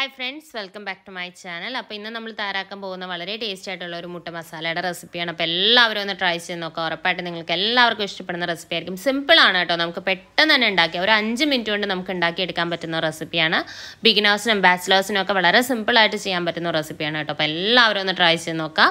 Hi friends welcome back to my channel അപ്പോൾ ഇന്ന് നമ്മൾ തയ്യാറാക്കാൻ പോകുന്ന വളരെ ടേസ്റ്റി ആയിട്ടുള്ള ഒരു മുട്ട മസാലയുടെ റെസിപ്പിയാണ് അപ്പോൾ എല്ലാവരും ഒന്ന് ട്രൈ ചെയ്ത് നോക്കാം. ഉറപ്പായിട്ട് നിങ്ങൾക്ക് എല്ലാവർക്കും ഇഷ്ടപ്പെടുന്ന റെസിപ്പി ആയിരിക്കും. സിമ്പിളാണ് കേട്ടോ. നമുക്ക് പെട്ടെന്ന് തന്നെ ഉണ്ടാക്കിയ ഒരു അഞ്ച് മിനിറ്റ് കൊണ്ട് നമുക്ക് ഉണ്ടാക്കിയെടുക്കാൻ പറ്റുന്ന റെസിപ്പിയാണ് ബിഗിനേഴ്സിനും ബാച്ചിലേഴ്സിനും ഒക്കെ വളരെ സിമ്പിളായിട്ട് ചെയ്യാൻ പറ്റുന്ന റെസിപ്പിയാണ് കേട്ടോ. അപ്പോൾ എല്ലാവരും ഒന്ന് ട്രൈ ചെയ്ത് നോക്കാം.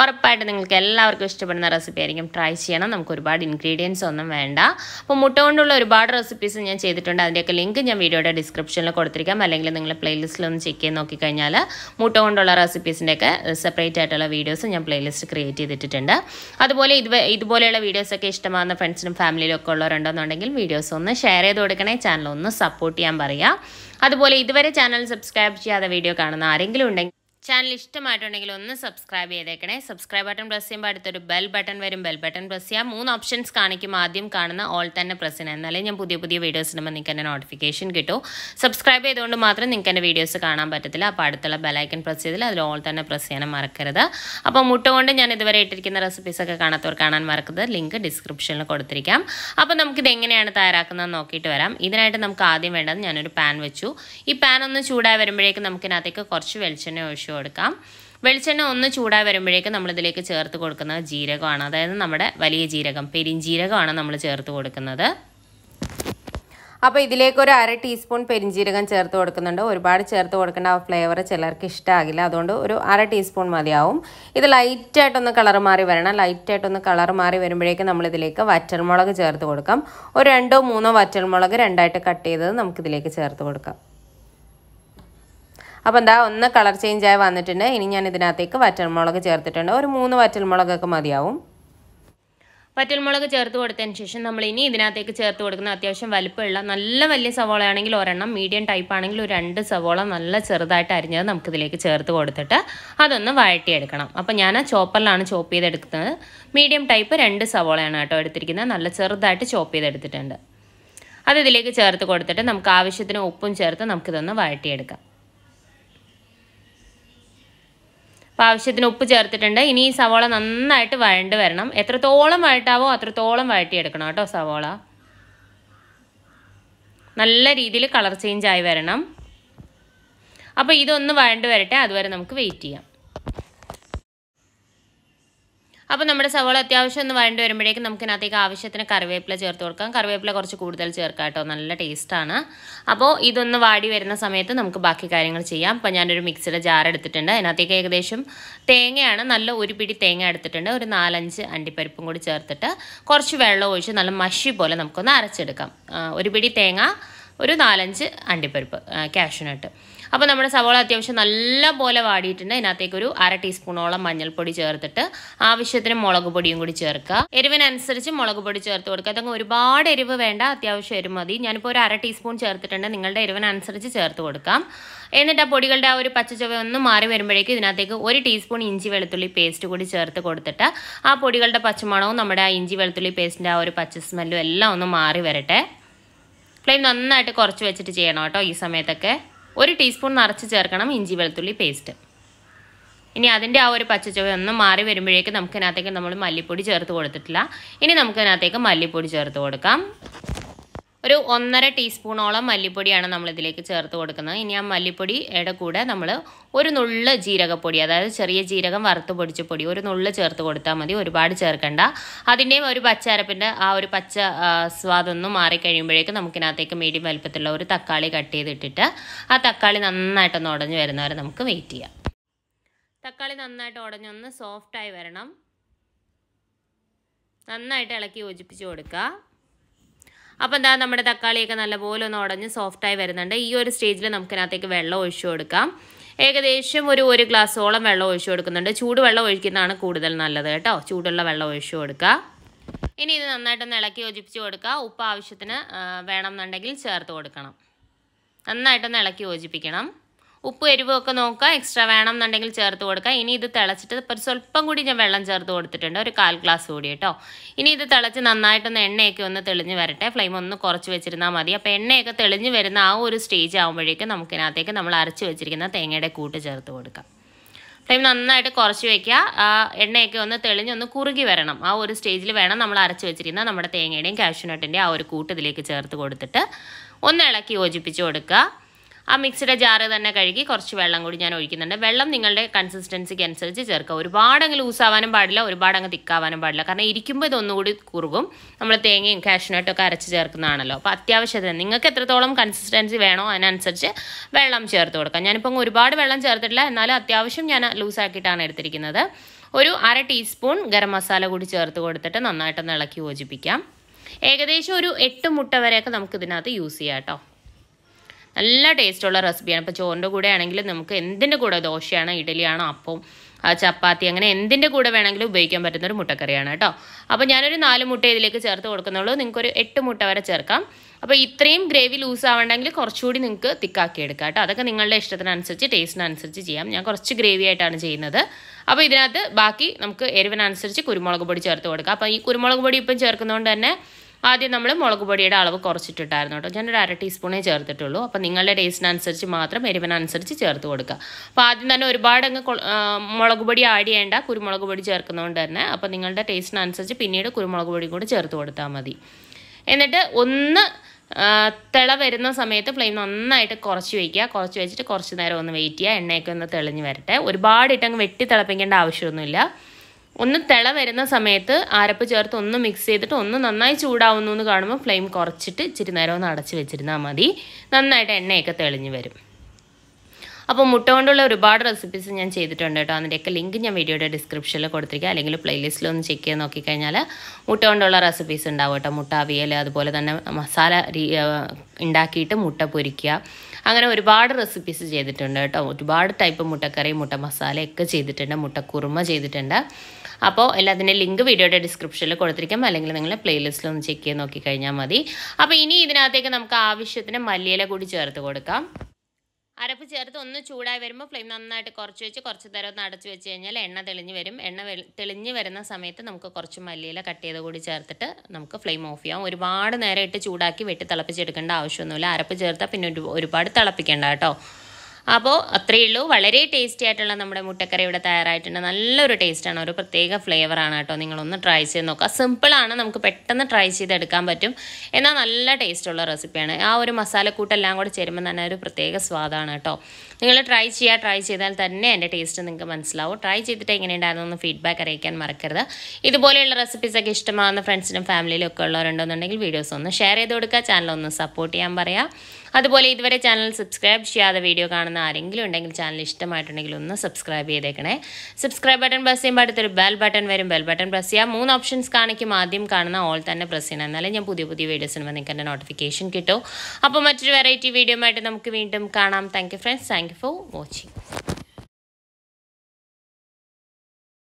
ഉറപ്പായിട്ട് നിങ്ങൾക്ക് എല്ലാവർക്കും ഇഷ്ടപ്പെടുന്ന റെസിപ്പി ആയിരിക്കും. ട്രൈ ചെയ്യണം. നമുക്ക് ഒരുപാട് ഇൻഗ്രീഡിയൻസ് ഒന്നും വേണ്ട. അപ്പോൾ മുട്ട കൊണ്ടുള്ള ഒരുപാട് റെസിപ്പീസ് ഞാൻ ചെയ്തിട്ടുണ്ട്. അതിന്റെയൊക്കെ ലിങ്ക് ഞാൻ വീഡിയോയുടെ ഡിസ്ക്രിപ്ഷനിൽ കൊടുത്തിരിക്കാം. അല്ലെങ്കിൽ നിങ്ങൾ പ്ലേലിസ്റ്റിൽ ഒന്ന് ചെക്ക് ചെയ്ത് നോക്കിക്കഴിഞ്ഞാൽ മുട്ട കൊണ്ടുള്ള റെസിപ്പീസിന്റെയൊക്കെ സെപ്പറേറ്റ് ആയിട്ടുള്ള വീഡിയോസ് ഞാൻ പ്ലേലിസ്റ്റ് ക്രിയേറ്റ് ചെയ്തിട്ടുണ്ട് അതുപോലെ ഇത് ഇതുപോലെയുള്ള വീഡിയോസൊക്കെ ഇഷ്ടമാകുന്ന ഫ്രണ്ട്സിനും ഫാമിലിയിലും ഒക്കെ ഉള്ളവരുണ്ടെന്നുണ്ടെങ്കിൽ വീഡിയോസ് ഒന്ന് ഷെയർ ചെയ്ത് കൊടുക്കണേ. ചാനൽ ഒന്ന് സപ്പോർട്ട് ചെയ്യാൻ പറയുക. അതുപോലെ ഇതുവരെ ചാനൽ സബ്സ്ക്രൈബ് ചെയ്യാതെ വീഡിയോ കാണുന്ന ആരെങ്കിലും ഉണ്ടെങ്കിൽ ചാനൽ ഇഷ്ടമായിട്ടുണ്ടെങ്കിൽ ഒന്ന് സബ്സ്ക്രൈബ് ചെയ്തേക്കണേ. സബ്സ്ക്രൈബ് ബട്ടൺ പ്രസ് ചെയ്യുമ്പോൾ അടുത്തൊരു ബെൽ ബട്ടൺ വരും. ബെൽ ബട്ടൺ പ്രസ് ചെയ്യാം. മൂന്ന് ഓപ്ഷൻസ് കാണിക്കും. ആദ്യം കാണുന്ന ഓൾ തന്നെ പ്രസ് ചെയ്യണം. എന്നാലേ ഞാൻ പുതിയ പുതിയ വീഡിയോസ് ഇടുമ്പോൾ നിങ്ങൾക്ക് എന്റെ നോട്ടിഫിക്കേഷൻ കിട്ടും. സബ്സ്ക്രൈബ് ചെയ്തുകൊണ്ട് മാത്രം നിങ്ങൾക്ക് എന്റെ വീഡിയോസ് കാണാൻ പറ്റത്തില്ല. അപ്പോൾ അടുത്തുള്ള ബെലൈക്കൺ പ്രസ് ചെയ്തില്ല അതിൽ ഓൾ തന്നെ പ്രസ് ചെയ്യാനും മറക്കരുത്. അപ്പോൾ മുട്ട കൊണ്ട് ഞാൻ ഇതുവരെ ഇട്ടിരിക്കുന്ന റെസിപ്പീസൊക്കെ കാണാത്തവർ കാണാൻ മറക്കരുത്. ലിങ്ക് ഡിസ്ക്രിപ്ഷനിൽ കൊടുത്തിരിക്കാം. അപ്പോൾ നമുക്കിത് എങ്ങനെയാണ് തയ്യാറാക്കുന്നത് നോക്കിയിട്ട് വരാം. ഇതിനായിട്ട് നമുക്ക് ആദ്യം വേണ്ടത് ഞാനൊരു പാൻ വെച്ചു. ഈ പാൻ ഒന്ന് ചൂടായി വരുമ്പോഴേക്കും നമുക്കിനകത്തേക്ക് കുറച്ച് വെളിച്ചെണ്ണ ഒഴിച്ചു കൊടുക്കാം വെളിച്ചെണ്ണ ഒന്ന് ചൂടായി വരുമ്പോഴേക്കും നമ്മളിതിലേക്ക് ചേർത്ത് കൊടുക്കുന്നത് ജീരകമാണ്. അതായത് നമ്മുടെ വലിയ ജീരകം പെരിഞ്ജീരകമാണ് നമ്മൾ ചേർത്ത് കൊടുക്കുന്നത്. അപ്പോൾ ഇതിലേക്ക് ഒരു അര ടീസ്പൂൺ പെരിഞ്ജീരകം ചേർത്ത് കൊടുക്കുന്നുണ്ട്. ഒരുപാട് ചേർത്ത് കൊടുക്കേണ്ട ആ ഫ്ലേവർ ചിലർക്ക് ഇഷ്ടമാകില്ല അതുകൊണ്ട് ഒരു അര ടീസ്പൂൺ മതിയാവും. ഇത് ലൈറ്റായിട്ടൊന്ന് കളർ മാറി വരണം. ലൈറ്റായിട്ടൊന്ന് കളർ മാറി വരുമ്പോഴേക്കും നമ്മളിതിലേക്ക് വറ്റൽമുളക് ചേർത്ത് കൊടുക്കാം. ഒരു രണ്ടോ മൂന്നോ വറ്റൽമുളക് രണ്ടായിട്ട് കട്ട് ചെയ്തത് നമുക്കിതിലേക്ക് ചേർത്ത് കൊടുക്കാം. അപ്പോൾ എന്താ ഒന്ന് കളർ ചേഞ്ച് ആയി വന്നിട്ടുണ്ട്. ഇനി ഞാൻ ഇതിനകത്തേക്ക് വറ്റൽമുളക് ചേർത്തിട്ടുണ്ട്. ഒരു മൂന്ന് വറ്റൽമുളകൊക്കെ മതിയാവും. വറ്റൽമുളക് ചേർത്ത് കൊടുത്തതിന് ശേഷം നമ്മൾ ഇനി ഇതിനകത്തേക്ക് ചേർത്ത് കൊടുക്കുന്ന അത്യാവശ്യം വലുപ്പമുള്ള നല്ല വലിയ സവോള ആണെങ്കിൽ ഒരെണ്ണം മീഡിയം ടൈപ്പ് ആണെങ്കിൽ ഒരു രണ്ട് സവോള നല്ല ചെറുതായിട്ട് അരിഞ്ഞത് നമുക്കിതിലേക്ക് ചേർത്ത് കൊടുത്തിട്ട് അതൊന്ന് വഴറ്റിയെടുക്കണം. അപ്പം ഞാൻ ആ ചോപ്പറിലാണ് ചോപ്പ് ചെയ്തെടുക്കുന്നത്. മീഡിയം ടൈപ്പ് രണ്ട് സവോളയാണ് കേട്ടോ എടുത്തിരിക്കുന്നത്. നല്ല ചെറുതായിട്ട് ചോപ്പ് ചെയ്തെടുത്തിട്ടുണ്ട്. അത് ഇതിലേക്ക് ചേർത്ത് കൊടുത്തിട്ട് നമുക്ക് ആവശ്യത്തിന് ഉപ്പും ചേർത്ത് നമുക്കിതൊന്ന് വഴറ്റിയെടുക്കാം. അപ്പോൾ ആവശ്യത്തിന് ഉപ്പ് ചേർത്തിട്ടുണ്ട്. ഇനി ഈ സവോള നന്നായിട്ട് വഴണ്ട് വരണം. എത്രത്തോളം വഴട്ടാവോ അത്രത്തോളം വഴട്ടിയെടുക്കണം കേട്ടോ സവോള. നല്ല രീതിയിൽ കളർ ചേഞ്ച് ആയി വരണം. അപ്പോൾ ഇതൊന്ന് വഴണ്ട് വരട്ടെ. അതുവരെ നമുക്ക് വെയിറ്റ് ചെയ്യാം. അപ്പോൾ നമ്മുടെ സവോള അത്യാവശ്യം ഒന്ന് വഴണ്ട് വരുമ്പോഴേക്കും നമുക്ക് ഇതിനകത്തേക്ക് ആവശ്യത്തിന് കറിവേപ്പില ചേർത്ത് കൊടുക്കാം. കറിവേപ്പില കുറച്ച് കൂടുതൽ ചേർക്കാം കേട്ടോ. നല്ല ടേസ്റ്റാണ് അപ്പോൾ ഇതൊന്ന് വാടി വരുന്ന സമയത്ത് നമുക്ക് ബാക്കി കാര്യങ്ങൾ ചെയ്യാം. അപ്പോൾ ഞാനൊരു മിക്സിയുടെ ജാർ എടുത്തിട്ടുണ്ട്. അതിനകത്തേക്ക് ഏകദേശം തേങ്ങയാണ് നല്ല ഒരു പിടി തേങ്ങ എടുത്തിട്ടുണ്ട്. ഒരു നാലഞ്ച് അണ്ടിപ്പരിപ്പും കൂടി ചേർത്തിട്ട് കുറച്ച് വെള്ളം ഒഴിച്ച് നല്ല മഷി പോലെ നമുക്കൊന്ന് അരച്ചെടുക്കാം. ഒരു പിടി തേങ്ങ ഒരു നാലഞ്ച് അണ്ടിപ്പരിപ്പ് ക്യാഷ്യൂനട്ട് അപ്പോൾ നമ്മുടെ സവോള അത്യാവശ്യം നല്ല പോലെ വാടിയിട്ടുണ്ട്. അതിനകത്തേക്ക് ഒരു അര ടീസ്പൂണോളം മഞ്ഞൾപ്പൊടി ചേർത്തിട്ട് ആവശ്യത്തിന് മുളക് പൊടിയും കൂടി ചേർക്കുക. എരിവിനനുസരിച്ച് മുളക് പൊടി ചേർത്ത് കൊടുക്കുക. അതങ്ങ് ഒരുപാട് എരിവ് വേണ്ട അത്യാവശ്യം എരിവ് മതി. ഞാനിപ്പോൾ ഒരു അര ടീസ്പൂൺ ചേർത്തിട്ടുണ്ട്. നിങ്ങളുടെ എരിവിനനുസരിച്ച് ചേർത്ത് കൊടുക്കാം. എന്നിട്ട് ആ പൊടികളുടെ ആ ഒരു പച്ചച്ചുവ ഒന്ന് മാറി വരുമ്പോഴേക്കും ഇതിനകത്തേക്ക് ഒരു ടീസ്പൂൺ ഇഞ്ചി വെളുത്തുള്ളി പേസ്റ്റ് കൂടി ചേർത്ത് കൊടുത്തിട്ട് ആ പൊടികളുടെ പച്ചമണവും നമ്മുടെ ആ ഇഞ്ചി വെളുത്തുള്ളി പേസ്റ്റിന്റെ ആ ഒരു പച്ച സ്മെല്ലും എല്ലാം ഒന്ന് മാറി വരട്ടെ. ഫ്ലെയിം നന്നായിട്ട് കുറച്ച് വെച്ചിട്ട് ചെയ്യണം കേട്ടോ ഈ സമയത്തൊക്കെ. ഒരു ടീസ്പൂൺ നിറച്ച് ചേർക്കണം ഇഞ്ചി വെളുത്തുള്ളി പേസ്റ്റ് ഇനി അതിന്റെ ആ ഒരു പച്ചച്ചുവ ഒന്ന് മാറി വരുമ്പോഴേക്ക് നമുക്കതിനകത്തേക്ക് നമ്മൾ മല്ലിപ്പൊടി ചേർത്ത് കൊടുത്തിട്ടില്ല. ഇനി നമുക്കതിനകത്തേക്ക് മല്ലിപ്പൊടി ചേർത്ത് കൊടുക്കാം. ഒരു ഒന്നര ടീസ്പൂണോളം മല്ലിപ്പൊടിയാണ് നമ്മളിതിലേക്ക് ചേർത്ത് കൊടുക്കുന്നത്. ഇനി ആ മല്ലിപ്പൊടിയുടെ കൂടെ നമ്മൾ ഒരു നുള്ള് ജീരകപ്പൊടി അതായത് ചെറിയ ജീരകം വറുത്ത് പൊടിച്ച പൊടി ഒരു നുള്ള് ചേർത്ത് കൊടുത്താൽ മതി. ഒരുപാട് ചേർക്കണ്ട. അതിന്റെയും ഒരു പച്ചരപ്പിന്റെ ആ ഒരു പച്ച സ്വാദൊന്നും മാറിക്കഴിയുമ്പോഴേക്കും നമുക്കിനകത്തേക്ക് മീഡിയം വലുപ്പത്തിലുള്ള ഒരു തക്കാളി കട്ട് ചെയ്തിട്ടിട്ട് ആ തക്കാളി നന്നായിട്ടൊന്ന് ഉടഞ്ഞു വരുന്നവരെ നമുക്ക് വെയിറ്റ് ചെയ്യാം. തക്കാളി നന്നായിട്ട് ഉടഞ്ഞൊന്ന് സോഫ്റ്റായി വരണം. നന്നായിട്ട് ഇളക്കി യോജിപ്പിച്ച് കൊടുക്കുക. അപ്പോൾ എന്താ നമ്മുടെ തക്കാളിയൊക്കെ നല്ലപോലെ ഒന്ന് ഉടഞ്ഞ് സോഫ്റ്റായി വരുന്നുണ്ട്. ഈ ഒരു സ്റ്റേജിൽ നമുക്കിനകത്തേക്ക് വെള്ളം ഒഴിച്ചു കൊടുക്കാം. ഏകദേശം ഒരു ഒരു ഗ്ലാസ്സോളം വെള്ളം ഒഴിച്ചു കൊടുക്കുന്നുണ്ട്. ചൂടുവെള്ളം ഒഴിക്കുന്നതാണ് കൂടുതൽ നല്ലത് കേട്ടോ. ചൂടുള്ള വെള്ളം ഒഴിച്ചു കൊടുക്കുക. ഇനി ഇത് നന്നായിട്ടൊന്ന് ഇളക്കി യോജിപ്പിച്ച് കൊടുക്കുക. ഉപ്പ് ആവശ്യത്തിന് വേണമെന്നുണ്ടെങ്കിൽ ചേർത്ത് കൊടുക്കണം. നന്നായിട്ടൊന്ന് ഇളക്കി യോജിപ്പിക്കണം. ഉപ്പ് എരിവൊക്കെ നോക്കുക. എക്സ്ട്രാ വേണം എന്നുണ്ടെങ്കിൽ ചേർത്ത് കൊടുക്കുക. ഇനി ഇത് തിളച്ചിട്ട് ഇപ്പോൾ സ്വല്പം കൂടി ഞാൻ വെള്ളം ചേർത്ത് കൊടുത്തിട്ടുണ്ട്. ഒരു കാൽ ഗ്ലാസ് കൂടി കേട്ടോ. ഇനി ഇത് തിളച്ച് നന്നായിട്ടൊന്ന് എണ്ണയൊക്കെ ഒന്ന് തെളിഞ്ഞ് വരട്ടെ. ഫ്ലെയിം ഒന്ന് കുറച്ച് വെച്ചിരുന്നാൽ മതി. അപ്പോൾ എണ്ണയൊക്കെ തെളിഞ്ഞ് വരുന്ന ആ ഒരു സ്റ്റേജ് ആകുമ്പോഴേക്കും നമുക്കിനകത്തേക്ക് നമ്മൾ അരച്ച് വെച്ചിരിക്കുന്ന തേങ്ങയുടെ കൂട്ട് ചേർത്ത് കൊടുക്കാം. ഫ്ലെയിം നന്നായിട്ട് കുറച്ച് വയ്ക്കുക ആ എണ്ണയൊക്കെ ഒന്ന് തെളിഞ്ഞ് ഒന്ന് കുറുകി വരണം. ആ ഒരു സ്റ്റേജിൽ വേണം നമ്മൾ അരച്ച് വെച്ചിരിക്കുന്ന നമ്മുടെ തേങ്ങയുടെയും കാഷ്യൂനട്ടിന്റെയും ആ ഒരു കൂട്ട് ഇതിലേക്ക് ചേർത്ത് കൊടുത്തിട്ട് ഒന്ന് ഇളക്കി യോജിപ്പിച്ച് കൊടുക്കുക. ആ മിക്സിയുടെ ജാറ് തന്നെ കഴുകി കുറച്ച് വെള്ളം കൂടി ഞാൻ ഒഴിക്കുന്നുണ്ട്. വെള്ളം നിങ്ങളുടെ കൺസിസ്റ്റൻസിക്ക് അനുസരിച്ച് ചേർക്കുക. ഒരുപാട് അങ്ങ് ലൂസാവാനും പാടില്ല ഒരുപാട് അങ്ങ് തിക്കാവാനും പാടില്ല. കാരണം ഇരിക്കുമ്പോൾ ഇതൊന്നുകൂടി കുറുകും. നമ്മൾ തേങ്ങയും കാഷ്നട്ടൊക്കെ അരച്ച് ചേർക്കുന്നതാണല്ലോ. അപ്പോൾ അത്യാവശ്യത്തിന് നിങ്ങൾക്ക് എത്രത്തോളം കൺസിസ്റ്റൻസി വേണോ അതിനനുസരിച്ച് വെള്ളം ചേർത്ത് കൊടുക്കാം. ഞാനിപ്പം ഒരുപാട് വെള്ളം ചേർത്തിട്ടില്ല. എന്നാലും അത്യാവശ്യം ഞാൻ ലൂസാക്കിയിട്ടാണ് എടുത്തിരിക്കുന്നത്. ഒരു അര ടീസ്പൂൺ ഗരം മസാല കൂടി ചേർത്ത് കൊടുത്തിട്ട് നന്നായിട്ടൊന്ന് ഇളക്കി യോജിപ്പിക്കാം. ഏകദേശം ഒരു എട്ട് മുട്ട വരെയൊക്കെ നമുക്ക് ഇതിനകത്ത് യൂസ് ചെയ്യാം കേട്ടോ. നല്ല ടേസ്റ്റുള്ള റെസിപ്പിയാണ്. ഇപ്പോൾ ചോറിന്റെ കൂടെ ആണെങ്കിലും നമുക്ക് എന്തിന്റെ കൂടെ ദോശയാണ് ഇഡലിയാണോ അപ്പം ചപ്പാത്തി അങ്ങനെ എന്തിന്റെ കൂടെ വേണമെങ്കിലും ഉപയോഗിക്കാൻ പറ്റുന്ന ഒരു മുട്ടക്കറിയാണ് കേട്ടോ. അപ്പോൾ ഞാനൊരു നാല് മുട്ട ഇതിലേക്ക് ചേർത്ത് കൊടുക്കുന്നുള്ളൂ. നിങ്ങൾക്കൊരു എട്ട് മുട്ട വരെ ചേർക്കാം. അപ്പോൾ ഇത്രയും ഗ്രേവി ലൂസ് ആവണമെങ്കിൽ കുറച്ചുകൂടി നിങ്ങൾക്ക് തിക്കാക്കി എടുക്കാം കേട്ടോ. അതൊക്കെ നിങ്ങളുടെ ഇഷ്ടത്തിനനുസരിച്ച് ടേസ്റ്റിനനുസരിച്ച് ചെയ്യാം. ഞാൻ കുറച്ച് ഗ്രേവി ആയിട്ടാണ് ചെയ്യുന്നത്. അപ്പോൾ ഇതിനകത്ത് ബാക്കി നമുക്ക് എരിവിനനുസരിച്ച് കുരുമുളക് പൊടി ചേർത്ത് കൊടുക്കാം. അപ്പോൾ ഈ കുരുമുളക് പൊടി ഇപ്പം ചേർക്കുന്നതുകൊണ്ട് തന്നെ ആദ്യം നമ്മൾ മുളക് പൊടിയുടെ അളവ് കുറച്ചിട്ടിട്ടായിരുന്നു കേട്ടോ. ഞാനൊരു അര ടീസ്പൂണേ ചേർത്തിട്ടുള്ളൂ. അപ്പോൾ നിങ്ങളുടെ ടേസ്റ്റിനനുസരിച്ച് മാത്രം എരിവിനനുസരിച്ച് ചേർത്ത് കൊടുക്കുക. അപ്പോൾ ആദ്യം തന്നെ ഒരുപാട് അങ്ങ് മുളക് പൊടി ആഡ് ചെയ്യേണ്ട. കുരുമുളക് പൊടി ചേർക്കുന്നതുകൊണ്ട് തന്നെ. അപ്പോൾ നിങ്ങളുടെ ടേസ്റ്റിനനുസരിച്ച് പിന്നീട് കുരുമുളക് പൊടി കൂടി ചേർത്ത് കൊടുത്താൽ മതി. എന്നിട്ട് ഒന്ന് തിള വരുന്ന സമയത്ത് ഫ്ലെയിം നന്നായിട്ട് കുറച്ച് വയ്ക്കുക. കുറച്ച് വെച്ചിട്ട് കുറച്ച് നേരം ഒന്ന് വെയിറ്റ് ചെയ്യുക. എണ്ണയൊക്കെ ഒന്ന് തെളിഞ്ഞ് വരട്ടെ. ഒരുപാട് ഇട്ടങ്ങ് വെട്ടി തിളപ്പിക്കേണ്ട ആവശ്യമൊന്നുമില്ല. ഒന്ന് തിള വരുന്ന സമയത്ത് ആരപ്പ് ചേർത്ത് ഒന്ന് മിക്സ് ചെയ്തിട്ട് ഒന്ന് നന്നായി ചൂടാവുന്നു എന്ന് കാണുമ്പോൾ ഫ്ലെയിം കുറച്ചിട്ട് ഇച്ചിരി നേരം ഒന്ന് അടച്ച് വെച്ചിരുന്നാൽ മതി. നന്നായിട്ട് എണ്ണയൊക്കെ തെളിഞ്ഞ് വരും. അപ്പോൾ മുട്ട കൊണ്ടുള്ള ഒരുപാട് റെസിപ്പീസ് ഞാൻ ചെയ്തിട്ടുണ്ട് കേട്ടോ. അതിന്റെയൊക്കെ ലിങ്ക് ഞാൻ വീഡിയോയുടെ ഡിസ്ക്രിപ്ഷനിൽ കൊടുത്തിരിക്കുക അല്ലെങ്കിൽ പ്ലേലിസ്റ്റിൽ ഒന്ന് ചെക്ക് ചെയ്ത് നോക്കിക്കഴിഞ്ഞാൽ മുട്ട കൊണ്ടുള്ള റെസിപ്പീസ് ഉണ്ടാവും കേട്ടോ. മുട്ട അവിയൽ അതുപോലെ തന്നെ മസാല ഉണ്ടാക്കിയിട്ട് മുട്ട പൊരിക്കുക. അങ്ങനെ ഒരുപാട് റെസിപ്പീസ് ചെയ്തിട്ടുണ്ട് കേട്ടോ. ഒരുപാട് ടൈപ്പ് മുട്ടക്കറി മുട്ട മസാലയൊക്കെ ചെയ്തിട്ടുണ്ട്. മുട്ട കുറുമ ചെയ്തിട്ടുണ്ട്. അപ്പോൾ എല്ലാത്തിന്റെ ലിങ്ക് വീഡിയോയുടെ ഡിസ്ക്രിപ്ഷനിൽ കൊടുത്തിരിക്കാം. അല്ലെങ്കിൽ നിങ്ങൾ പ്ലേലിസ്റ്റിൽ ഒന്ന് ചെക്ക് ചെയ്ത് നോക്കിക്കഴിഞ്ഞാൽ മതി. അപ്പോൾ ഇനി ഇതിനകത്തേക്ക് നമുക്ക് ആവശ്യത്തിന് മല്ലിയില കൂടി ചേർത്ത് കൊടുക്കാം. അരപ്പ് ചേർത്ത് ഒന്ന് ചൂടായി വരുമ്പോൾ ഫ്ലെയിം നന്നായിട്ട് കുറച്ച് വെച്ച് കുറച്ച് നേരം ഒന്ന് അടച്ച് വെച്ച് കഴിഞ്ഞാൽ എണ്ണ തെളിഞ്ഞ് വരും. എണ്ണ തെളിഞ്ഞ് വരുന്ന സമയത്ത് നമുക്ക് കുറച്ച് മല്ലിയില കട്ട് ചെയ്ത് കൂടി ചേർത്തിട്ട് നമുക്ക് ഫ്ലെയിം ഓഫ് ചെയ്യാം. ഒരുപാട് നേരം ഇട്ട് ചൂടാക്കി വെട്ടി തിളപ്പിച്ചെടുക്കേണ്ട ആവശ്യമൊന്നുമില്ല. അരപ്പ് ചേർത്താൽ പിന്നെ ഒരുപാട് തിളപ്പിക്കേണ്ട കേട്ടോ. അപ്പോൾ അത്രയേ ഉള്ളൂ. വളരെ ടേസ്റ്റി ആയിട്ടുള്ള നമ്മുടെ മുട്ടക്കറി ഇവിടെ തയ്യാറായിട്ടുണ്ട്. നല്ലൊരു ടേസ്റ്റാണ് ഒരു പ്രത്യേക ഫ്ലേവറാണ് കേട്ടോ. നിങ്ങളൊന്ന് ട്രൈ ചെയ്ത് നോക്കുക. സിമ്പിളാണ് നമുക്ക് പെട്ടെന്ന് ട്രൈ ചെയ്തെടുക്കാൻ പറ്റും. എന്നാൽ നല്ല ടേസ്റ്റുള്ള റെസിപ്പിയാണ് ആ ഒരു മസാലക്കൂട്ടെല്ലാം കൂടെ ചേരുമ്പോൾ തന്നെ ഒരു പ്രത്യേക സ്വാദാണ് കേട്ടോ. നിങ്ങൾ ട്രൈ ചെയ്യുക. ട്രൈ ചെയ്താൽ തന്നെ എന്റെ ടേസ്റ്റ് നിങ്ങൾക്ക് മനസ്സിലാവും. ട്രൈ ചെയ്തിട്ട് എങ്ങനെയുണ്ടായിരുന്നു എന്ന് ഫീഡ്ബാക്ക് അറിയിക്കാൻ മറക്കരുത്. ഇതുപോലെയുള്ള റെസിപ്പീസൊക്കെ ഇഷ്ടമാകുന്ന ഫ്രണ്ട്സിനും ഫാമിലിയിലും ഒക്കെ ഉള്ളവരുണ്ടെന്നുണ്ടെങ്കിൽ വീഡിയോസ് ഒന്ന് ഷെയർ ചെയ്ത് കൊടുക്കുക. ചാനൽ ഒന്ന് സപ്പോർട്ട് ചെയ്യാൻ പറയാം. അതുപോലെ ഇതുവരെ ചാനൽ സബ്സ്ക്രൈബ് ചെയ്യാതെ വീഡിയോ കാണുന്ന ആരെങ്കിലും ഉണ്ടെങ്കിൽ ചാനൽ ഇഷ്ടമായിട്ടുണ്ടെങ്കിൽ ഒന്ന് സബ്സ്ക്രൈബ് ചെയ്തേക്കണേ. സബ്സ്ക്രൈബ് ബട്ടൺ പ്രസ് ചെയ്യുമ്പോൾ അടുത്തൊരു ബെൽ ബട്ടൺ വരും. ബെൽ ബട്ടൺ പ്രസ് ചെയ്യാം. മൂന്ന് ഓപ്ഷൻസ് കാണിക്കും. ആദ്യം കാണുന്ന ഓൾ തന്നെ പ്രസ് ചെയ്യണം. എന്നാലേ ഞാൻ പുതിയ പുതിയ വീഡിയോസിന് നിങ്ങൾക്ക് എന്റെ നോട്ടിഫിക്കേഷൻ കിട്ടും. അപ്പോൾ മറ്റൊരു വെറൈറ്റി വീഡിയോ ആയിട്ട് നമുക്ക് വീണ്ടും കാണാം. Thank you friends thank you for watching